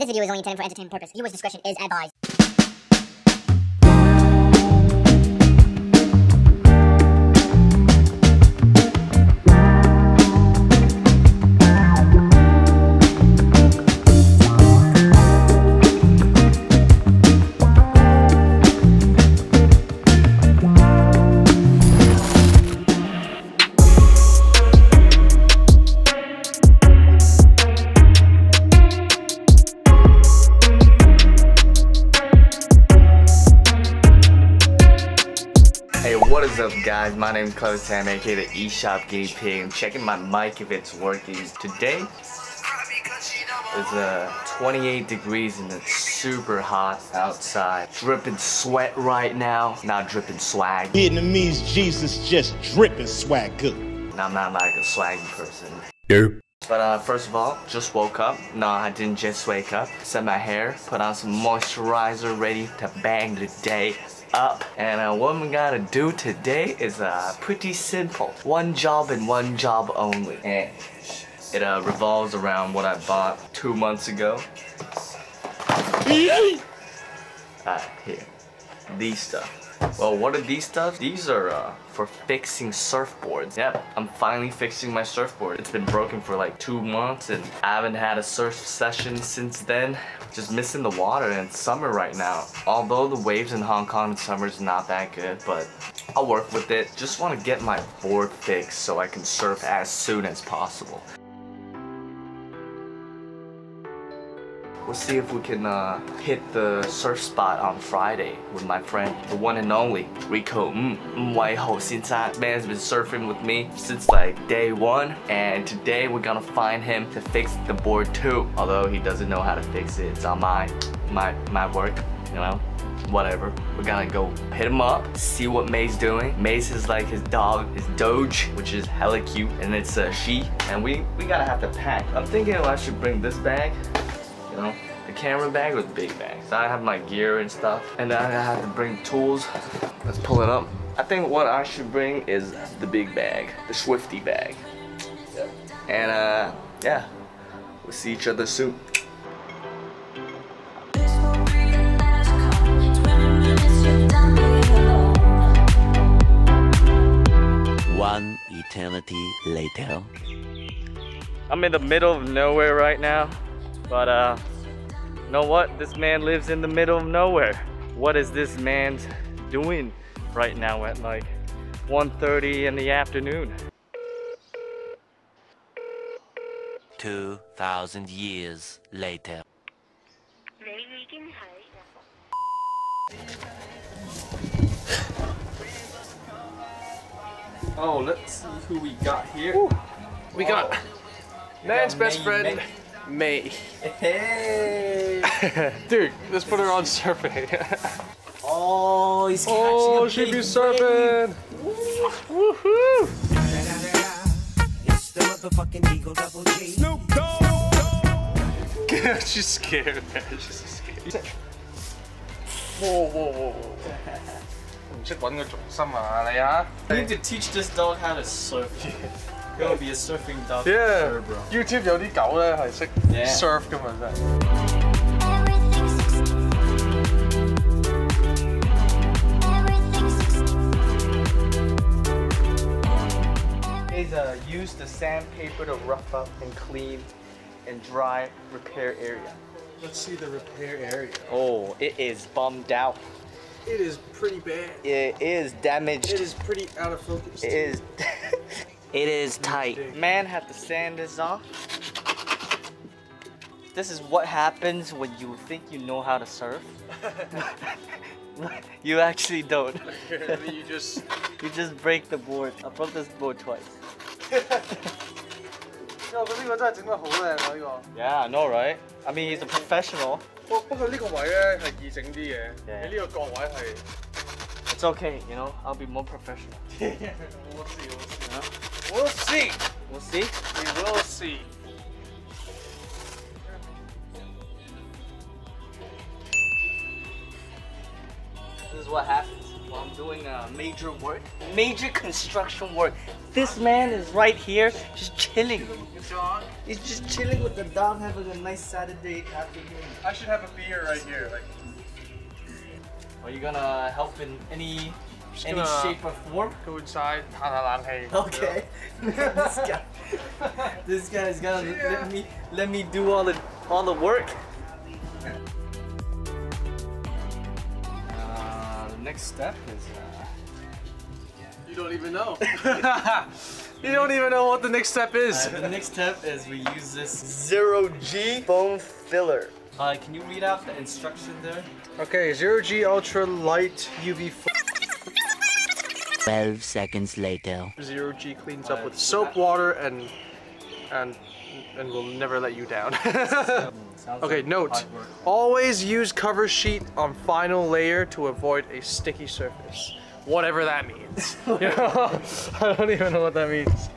This video is only intended for entertainment purpose. Viewer's discretion is advised. Up guys? My name is Clevis Tam, aka the eShop Guinea Pig. I'm checking my mic if it's working. Today is uh, 28 degrees and it's super hot outside. Dripping sweat right now. Not dripping swag. Vietnamese Jesus just dripping swag good. And I'm not like a swaggy person. Nope. But uh, first of all, just woke up. No, I didn't just wake up. Set my hair, put on some moisturizer, ready to bang the day up. And uh, what we gotta do today is uh, pretty simple. One job and one job only. And it uh, revolves around what I bought two months ago. Uh, here. These stuff. Well, what are these stuff? These are uh, for fixing surfboards. Yep, I'm finally fixing my surfboard. It's been broken for like two months and I haven't had a surf session since then. Just missing the water and it's summer right now. Although the waves in Hong Kong in summer is not that good, but I'll work with it. Just want to get my board fixed so I can surf as soon as possible. We'll see if we can uh, hit the surf spot on Friday with my friend, the one and only Rico mm, mm, Wai Ho Sin Man's been surfing with me since like day one, and today we're gonna find him to fix the board too. Although he doesn't know how to fix it, it's on my my my work, you know. Whatever. We're gonna go hit him up, see what May's doing. May's is like his dog, his Doge, which is hella cute, and it's a she. And we we gotta have to pack. I'm thinking I should bring this bag you know, the camera bag or the big bag. So I have my gear and stuff, and then I have to bring tools. Let's pull it up. I think what I should bring is the big bag, the Swifty bag. And uh, yeah, we'll see each other soon. This won't be the last call. It's when minutes you're done below. One eternity later. I'm in the middle of nowhere right now, but uh, you know what? This man lives in the middle of nowhere. What is this man doing right now at like 1.30 in the afternoon? Two thousand years later. Oh, let's see who we got here. We got man's got best May, friend, Mate. Hey. Dude, let's put her on surfing. oh, he's catching Oh, she be surfing. Woohoo. Snoop Dogg. She's scared, man. She's scared. Whoa, whoa, whoa, whoa. Uh, you need to teach this dog how to surf. You're gonna be a surfing dog. for Yeah, sure, bro. YouTube 有啲狗咧系识 Yeah. surf 噶嘛，真系。 Is uh, use the sandpaper to rough up and clean and dry repair area. Let's see the repair area. Oh, it is bummed out. It is pretty bad. It is damaged. It is pretty out of focus. It is. it is tight. Man had to sand this off. This is what happens when you think you know how to surf. you actually don't. you just You just break the board. I broke this board twice. 我觉得呢个真系整得好靓喎呢个。 Yeah, I know, right? I mean, he's a professional. 不不过呢个位咧系易整啲嘅， Yeah. 你呢个角位系 It's okay, you know. I'll be more professional. 我试我试。 We'll see. We'll see. We will see. This is what happens while I'm doing uh, major work, major construction work. This man is right here, just chilling. He's just chilling with the dog, having a nice Saturday afternoon. I should have a beer right here. Like, Are you gonna help in any just Any gonna shape or form? Go inside, Okay. this guy, this guy's gonna yeah. let me let me do all the all the work. Uh, the next step is. Uh... You don't even know. you don't even know what the next step is. Uh, the next step is we use this zero G foam filler. Uh, can you read out the instruction there? Okay, zero G ultra light UV. 12 seconds later. Zero G cleans up with soap, water, and and and will never let you down. Sounds okay, like note. hard work. Always use cover sheet on final layer to avoid a sticky surface. Whatever that means. You know? I don't even know what that means.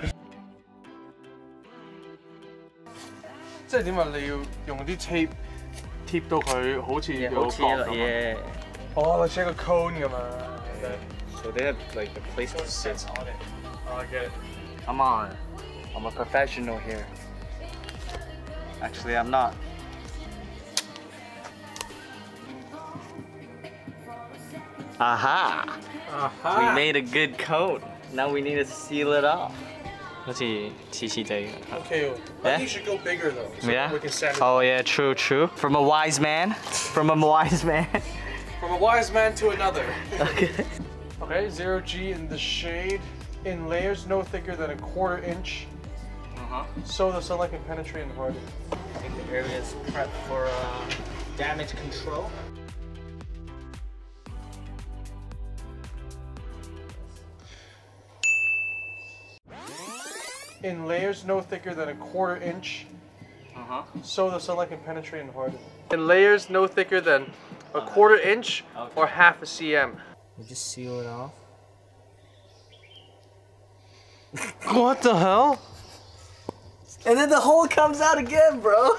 即系点啊？你要用啲 tape 贴到佢好似有角咁啊 yeah. 哦，好似一个 cone 咁啊。 So they have like a place to sit. Oh, I get it. Come on. I'm a professional here. Actually, I'm not. Aha! We made a good coat. Now we need to seal it off. 好似黐黐地。 Okay, I Yeah? think you should go bigger though. So Yeah? We can sand it Oh yeah, true, true. From a wise man. From a wise man. from a wise man to another. okay. Okay, zero G in the shade. In layers no thicker than a quarter inch. Uh-huh. So the sunlight can penetrate and harden. I think the area is prepped for uh, damage control. In layers no thicker than a quarter inch. Uh-huh. So the sunlight can penetrate and harden. In layers no thicker than a quarter inch Okay. or half a cm. We just seal it off. What the hell? And then the hole comes out again, bro.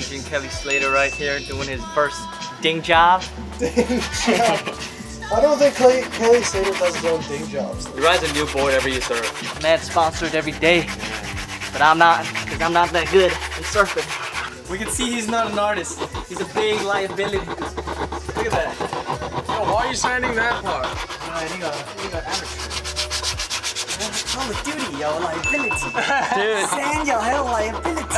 Agent Kelly Slater right here doing his first ding job. ding I don't think Kelly, Kelly Slater does his own ding jobs. He rides a new board every surf. Man, sponsored every day. But I'm not, because I'm not that good at surfing. We can see he's not an artist. He's a big liability. Look at that. Yo, why are you sanding that part? Call of Duty, yo, liability. Dude. Sand your hell liability.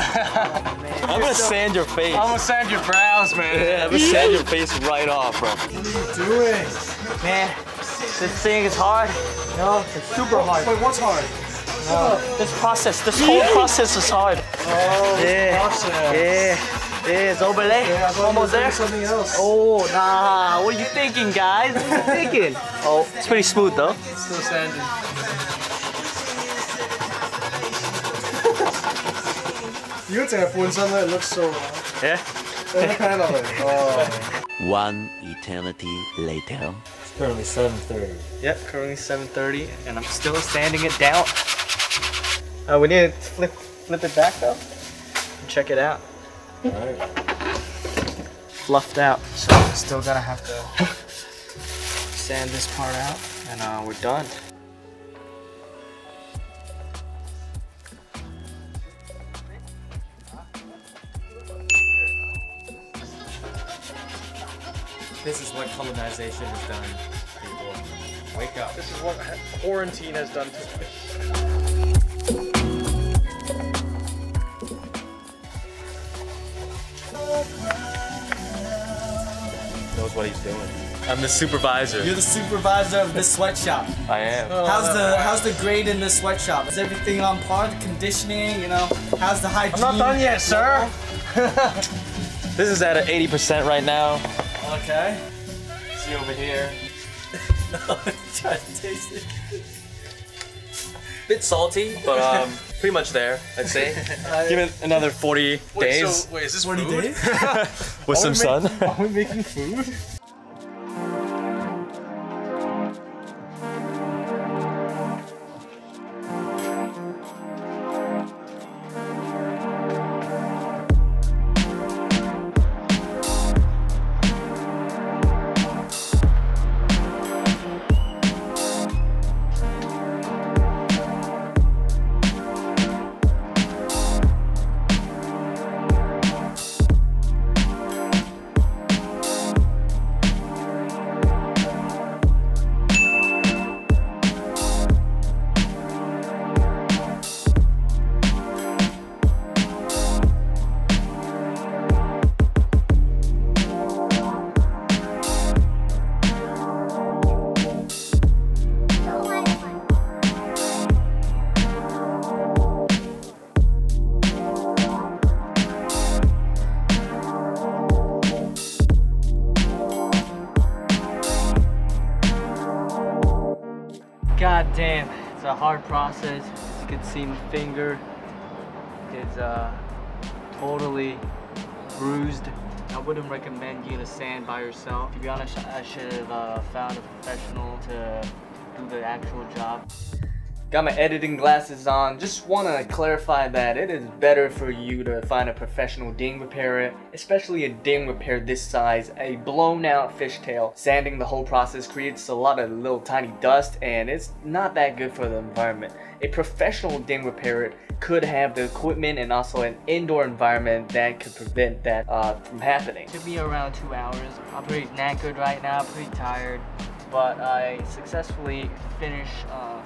I'm gonna sand your face. I'm gonna sand your brows, man. Yeah, I'm gonna sand your face right off, bro. What are you doing? Man, this thing is hard. No, it's super hard. Wait, what's hard? This process, this whole process is hard. Oh, Yeah. process. Yeah, yeah, it's over there. Yeah, I thought Almost there. something else. Oh, nah. What are you thinking, guys? What are you thinking? Oh, it's pretty smooth though. It's Still sanding. 如果净系半身咧，it looks so wrong. Yeah. 你睇落嚟，哦， One eternity later. Currently 7:30. Yep, currently 7:30, and I'm still sanding it down. Uh, we need to flip flip it back though. And check it out. Alright. Fluffed out, so I'm still gonna have to sand this part out, and uh, we're done. This is what colonization has done, people. Wake up. This is what quarantine has done to me. Knows what he's doing. I'm the supervisor. You're the supervisor of this sweatshop. I am. Oh, how's the how's the grade in this sweatshop? Is everything on par? The conditioning, you know? How's the hygiene? I'm not done yet, sir. This is at an 80% right now. Okay. See over here. No, Try to taste it. Bit salty, but um, pretty much there. I'd say. Give it another 40 days wait, is this 40 food? days with some sun. Are we making food? My finger is uh, totally bruised. I wouldn't recommend you to sand by yourself. To be honest, I should have uh, found a professional to do the actual job. Got my editing glasses on. Just want to clarify that it is better for you to find a professional ding repairer, especially a ding repair this size. A blown out fishtail. Sanding the whole process creates a lot of little tiny dust and it's not that good for the environment. A professional ding repairer could have the equipment and also an indoor environment that could prevent that uh, from happening. Took me around two hours. I'm pretty knackered right now, pretty tired, but I successfully finished uh,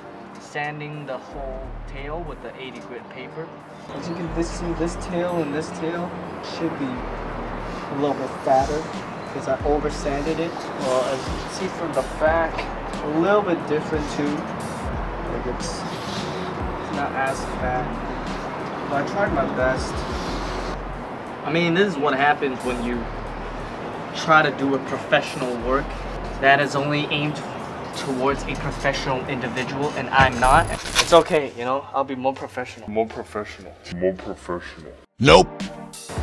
sanding the whole tail with the 80 grit paper. As you can this, see, this tail and this tail should be a little bit fatter because I over sanded it. Well, as you can see from the back, a little bit different too. Like it's, it's not as fat. But I tried my best. I mean, this is what happens when you try to do a professional work that is only aimed towards a professional individual and I'm not. It's okay, you know, I'll be more professional. More professional. More professional. Nope.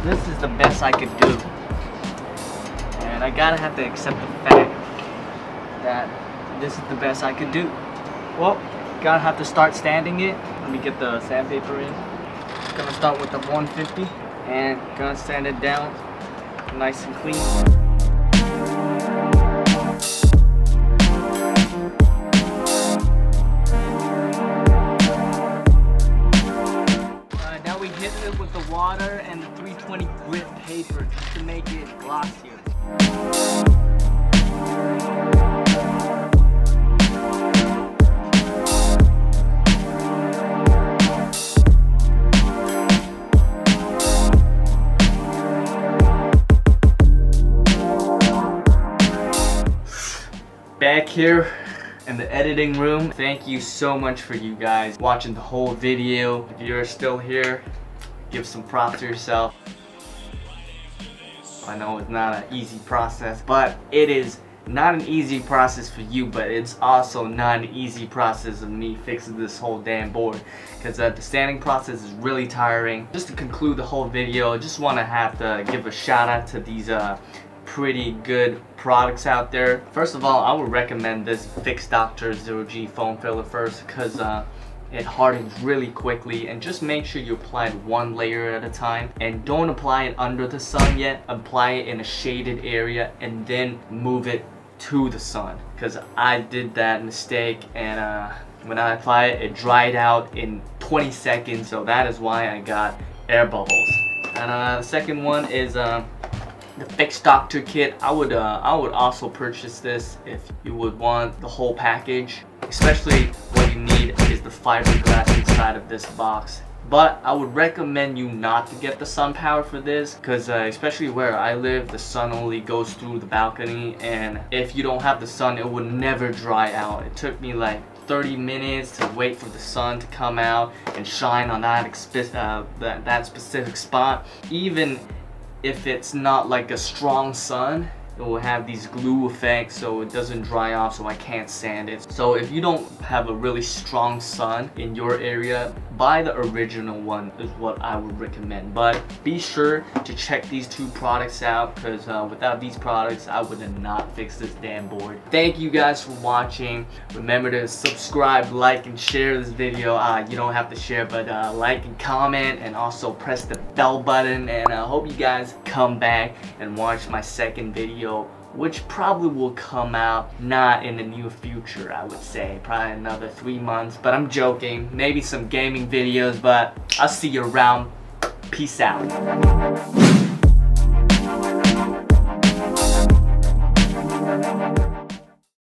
This is the best I could do. And I gotta have to accept the fact that this is the best I could do. Well, gotta have to start standing it. Let me get the sandpaper in. Gonna start with the 150 and gonna sand it down nice and clean. The water and the 320 grit paper just to make it glossier. Back here in the editing room. Thank you so much for you guys watching the whole video. If you're still here, give some props to yourself. I know it's not an easy process, but it is not an easy process for you, but it's also not an easy process of me fixing this whole damn board. Because uh, the standing process is really tiring. Just to conclude the whole video, I just want to have to give a shout out to these uh, pretty good products out there. First of all, I would recommend this Phix Doctor Zero G foam filler first because uh, it hardens really quickly and just make sure you apply it one layer at a time and don't apply it under the sun yet. Apply it in a shaded area and then move it to the sun because I did that mistake and uh, when I applied it, it dried out in 20 seconds so that is why I got air bubbles. And uh, the second one is uh, the Phix Doctor kit. I would uh, I would also purchase this if you would want the whole package. Especially what the fiberglass inside of this box. But I would recommend you not to get the sun power for this because uh, especially where I live the sun only goes through the balcony and if you don't have the sun it would never dry out. It took me like 30 minutes to wait for the sun to come out and shine on that, uh, that, that specific spot. Even if it's not like a strong sun, it will have these glue effects so it doesn't dry off so I can't sand it. So if you don't have a really strong sun in your area, buy the original one is what I would recommend. But be sure to check these two products out because uh, without these products, I would have not fixed this damn board. Thank you guys for watching. Remember to subscribe, like, and share this video. Uh, you don't have to share, but uh, like and comment and also press the bell button. And I hope you guys come back and watch my second video which probably will come out not in the near future I would say. Probably another three months but I'm joking. Maybe some gaming videos but I'll see you around. Peace out